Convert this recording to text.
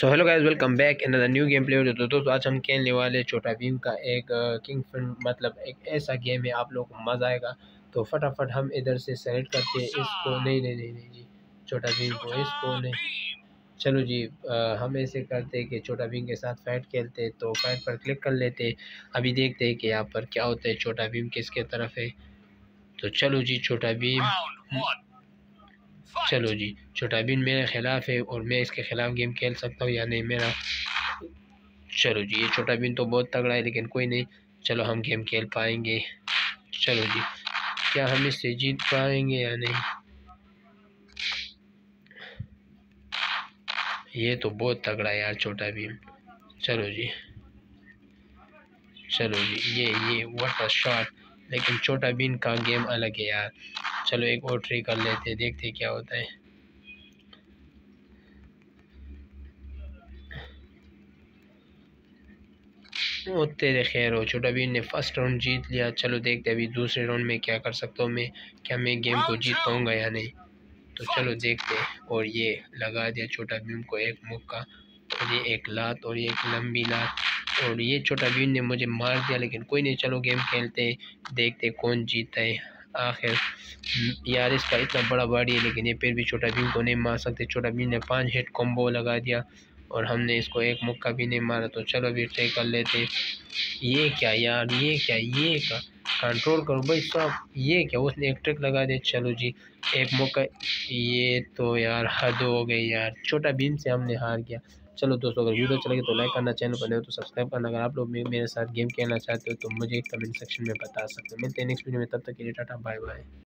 So hello guys welcome back in the new game play तो दोस्तों आज हम खेलने वाले छोटा भीम का एक किंग फ़िल्म मतलब एक ऐसा गेम है आप लोग को मज़ा आएगा। तो फटाफट हम इधर से सेलेक्ट करते हैं इसको नहीं नहीं नहीं नहीं जी छोटा भीम को इसको नहीं। चलो जी आ, हम ऐसे करते हैं कि छोटा भीम के साथ फाइट खेलते हैं तो फाइट पर क्लिक कर लेते हैं। अभी देखते हैं कि यहाँ पर क्या होता है छोटा भीम किसके तरफ़ है। तो चलो जी छोटा भीम। चलो जी, छोटा बिन मेरे ख़िलाफ़ है और मैं इसके ख़िलाफ़ गेम खेल सकता हूँ या नहीं, मेरा चलो जी, ये छोटा बिन तो बहुत तगड़ा है, लेकिन कोई नहीं। चलो हम गेम खेल पाएँगे। चलो जी, क्या हम इससे जीत पाएँगे या नहीं? ये तो बहुत तगड़ा है यार, छोटा भीम चलो जी चलो जी, ये ये वाटर शॉट लेकिन छोटा बीन का गेम अलग है यार। चलो एक और ट्री कर लेते देखते क्या होता है। तेरे खैर हो छोटा बीन ने फ़र्स्ट राउंड जीत लिया। चलो देखते अभी दूसरे राउंड में क्या कर सकता हूँ मैं। क्या मैं गेम को जीत पाऊँगा या नहीं? तो चलो देखते और ये लगा दिया छोटा भीम को एक मुक्का और ये एक लात और ये एक लंबी लात। और ये छोटा भीम ने मुझे मार दिया, लेकिन कोई नहीं, चलो गेम खेलते देखते कौन जीतता है। आखिर। यार इसका इतना बड़ा बॉडी है, लेकिन ये फिर भी छोटा भीम को नहीं मार सकते। छोटा भीम ने पाँच हिट कॉम्बो लगा दिया और हमने इसको एक मुक्का भी नहीं मारा। तो चलो भी ट्रे कर लेते। ये क्या यार, ये क्या ये क्या? कंट्रोल करो। भाई सब ये क्या? उसने एक ट्रिक लगा दिया। चलो जी, एक मौका। ये तो यार हद हो गई यार। छोटा भीम से हमने हार गया। चलो दोस्तों, अगर वीडियो चलेगी तो लाइक करना चैनल पर तो सब्सक्राइब करना। अगर आप लोग मेरे साथ गेम खेलना चाहते हो तो मुझे कमेंट सेक्शन में बता सकते हो। मिलते हैं नेक्स्ट वीडियो में। तब तक के लिए टाटा बाय बाय